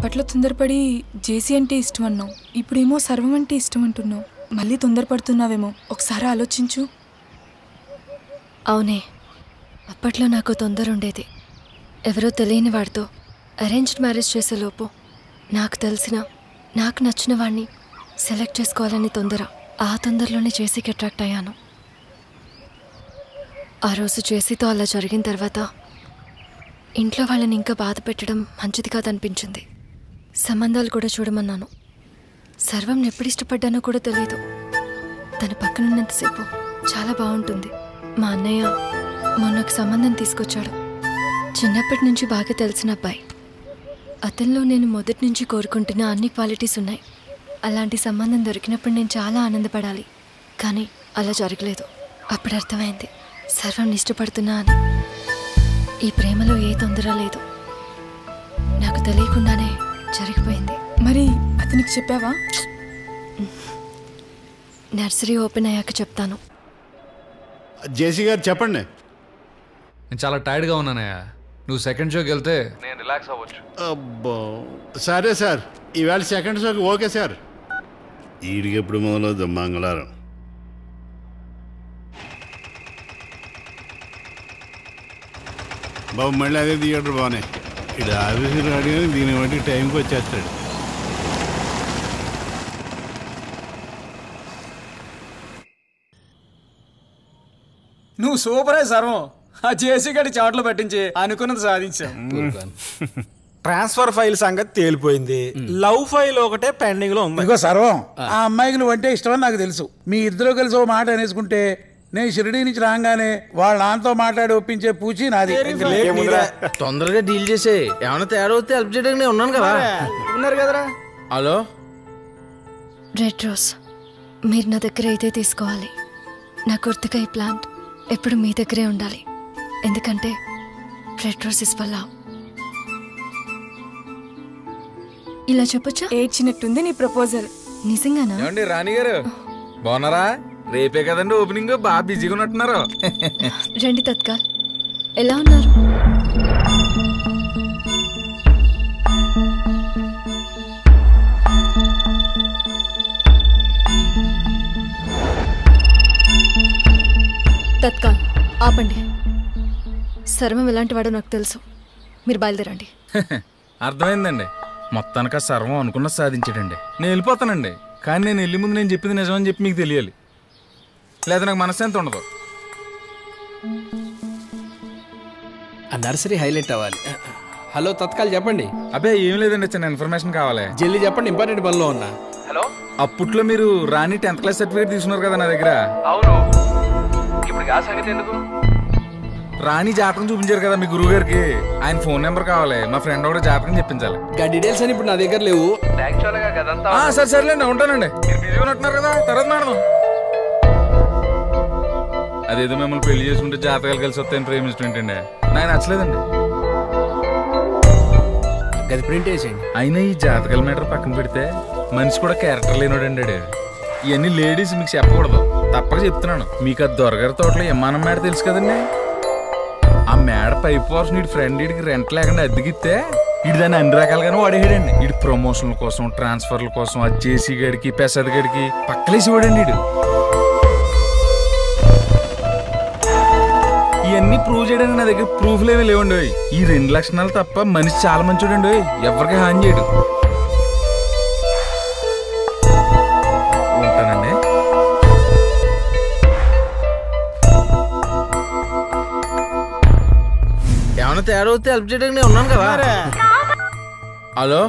అప్పట్లో తొందరపడి జేసీ అంటే ఇష్టం అన్నావు ఇప్పుడేమో సర్వం అంటే ఇష్టం అంటున్నావు మళ్ళీ తొందరపడుతున్నావేమో. ఒకసారి ఆలోచించు. అవునే. అప్పట్లో నాకు తొందర ఉండేది. ఎవరో తెలియని వాడితో అరేంజ్డ్ మ్యారేజ్ చేసేలోపు నాకు తెలిసిన నాకు నచ్చిన వాడిని సెలెక్ట్ చేసుకోవాలని తొందర ఆ తొందరలోనే చేసికి అట్రాక్ట్ అయ్యాను. ఆ రోజు చేసితో అలా జరిగిన తర్వాత ఇంట్లో వాళ్ళని ఇంకా బాధ పెట్టడం మంచిది కాదనిపించింది. సంబంధాలు కూడా చూడమన్నాను. సర్వం ఎప్పుడు ఇష్టపడ్డానో కూడా తెలియదు తన పక్కనున్నంతసేపు చాలా బాగుంటుంది. మా అన్నయ్య మొన్న సంబంధం తీసుకొచ్చాడు. చిన్నప్పటి నుంచి బాగా తెలిసిన అబ్బాయి. అతనిలో నేను మొదటి నుంచి కోరుకుంటున్న అన్ని క్వాలిటీస్ ఉన్నాయి. అలాంటి సంబంధం దొరికినప్పుడు నేను చాలా ఆనందపడాలి. కానీ అలా జరగలేదు. అప్పుడు అర్థమైంది. సర్వం ఇష్టపడుతున్నా అని. ఈ ప్రేమలో ఏ తొందర లేదు. నాకు తెలియకుండానే జరిగిపోయింది. మరి అతనికి చెప్పావా? నర్సరీ ఓపెన్ అయ్యాక చెప్తాను. జేసీ గారు చెప్పండి. నేను చాలా టైర్డ్గా ఉన్నానయ్యా. నువ్వు సెకండ్ షోకి వెళ్తే నేను రిలాక్స్ అవ్వచ్చు. అబ్బో. సరే సార్. ఈవేళ సెకండ్ షోకి ఓకే సార్. ఈడికి ఎప్పుడు మొదలవుద్దు మంగళవారం? బాబు మళ్ళీ అదే థియేటర్ బాగానే ఇది ఆఫీసు రాడు దీని బట్టి టైంకి వచ్చేస్తాడు. నువ్వు సూపరే సర్వం ఆ జేసీ గడి చాట్లు పట్టించి అనుకున్నది సాధించావు. ట్రాన్స్ఫర్ ఫైల్ సంగతి తేలిపోయింది. లవ్ ఫైల్ ఒకటే పెండింగ్లో ఉంది సర్వం ఆ. అమ్మాయికి నువ్వు అంటే ఇష్టమని నాకు తెలుసు. మీ ఇద్దరు కలిసి ఓ మాట అనేసుకుంటే నేను షిరిడీ నుంచి రాగానే వాళ్ళ నాన్నతో మాట్లాడి ఒప్పించే పూచి నాది. తొందరగా డీల్ చేసే. ఏమైనా తేడా వస్తే హెల్ప్ చేయడానికి నేను ఉన్నాను కదా. ఉన్నారు కదరా. హలో? రెడ్ రోజ్ మీరు నా దగ్గర ఇదే తీసుకోవాలి. నా గుర్తుగా ఈ ప్లాంట్ ఎప్పుడు మీ దగ్గరే ఉండాలి. ఎందుకంటే రెడ్ రోజ్ ఇస్ వల్ల ఇలా చెప్పొచ్చా? ఏడ్చినట్టుంది నీ ప్రపోజల్ నిజంగానా? రాణి గారు బాగున్నారా? రేపే కదండి ఓపెనింగ్? బాగా బిజీగా ఉన్నట్టున్నారు. రండి తత్కాల్ ఎలా ఉన్నారు? తత్కాల్ ఆపండి. సర్వం ఎలాంటి వాడో నాకు తెలుసు. మీరు బయలుదేరండి. అర్థమైందండి. మొత్తానికి ఆ సర్వం అనుకున్న సాధించాడండి. నేను వెళ్ళిపోతానండి. కానీ నేను వెళ్ళి ముందు నేను చెప్పింది నిజమని చెప్పి మీకు తెలియాలి. లేదా నాకు మనశ్శాంతి ఉండదు? ఆ నర్సరీ హైలైట్ అవ్వాలి. హలో తత్కాల్ చెప్పండి. అబ్బే ఏం లేదండి చిన్న ఇన్ఫర్మేషన్ కావాలి. జల్దీ చెప్పండి ఇంపార్టెంట్ పనిలో ఉన్నా. హలో? అప్పట్లో మీరు రాణి టెన్త్ క్లాస్ సర్టిఫికేట్ తీసుకున్నారు కదా నా దగ్గర? అవును. ఇప్పుడు ఆ సంగతి ఎందుకు? రాణి జాతకం చూపించారు కదా మీ గురువు గారికి ఆయన ఫోన్ నెంబర్ కావాలి. మా ఫ్రెండ్ కూడా జాతకం చెప్పించాలి. గా డీటెయిల్స్ అని ఇప్పుడు నా దగ్గర లేవు. సరే సరేలేండి ఉంటానండి. మీరు బిజీగా ఉంటున్నారు కదా తర్వాత మేడం అదేదో మిమ్మల్ని పెళ్ళి చేసుకుంటే జాతకాలు కలిసి వస్తాయని ప్రేమించడం ఏంటండి? నాకు నచ్చలేదండి. గది ప్రింట్ వేసేయండి. అయినా ఈ జాతకాల మీటర్ పక్కన పెడితే మనిషి కూడా క్యారెక్టర్ లేనోడండి. ఇవన్నీ లేడీస్ మీకు చెప్పకూడదు. తప్పక చెప్తున్నాను. మీకు ఆ దొరగారి తోటలో విమానం మేడ తెలుసు కదండి? ఆ మేడ పైప్ పోర్షన్ ఇటు ఫ్రెండ్ ఇడికి రెంట్ లేకుండా అద్దెకిస్తే ఇటు దాన్ని అన్ని రకాలుగానే వాడేయడండి ఇటు ప్రమోషన్ల కోసం ట్రాన్స్ఫర్ల కోసం అది జేసీ గడికి పెసద్ గడికి పక్కలేసి వాడండి ఇడు చేయడానికి నా దగ్గర ప్రూఫ్లు ఏమీ లేవండి. ఈ రెండు లక్షణాలు తప్ప మనిషి చాలా మంచోడండి ఓయ్. ఎవరికి హాని చేయడు. ఉంటానండి. ఏమైనా తేడా వస్తే హెల్ప్ చేయడానికి నేను ఉన్నాను కదా. హలో?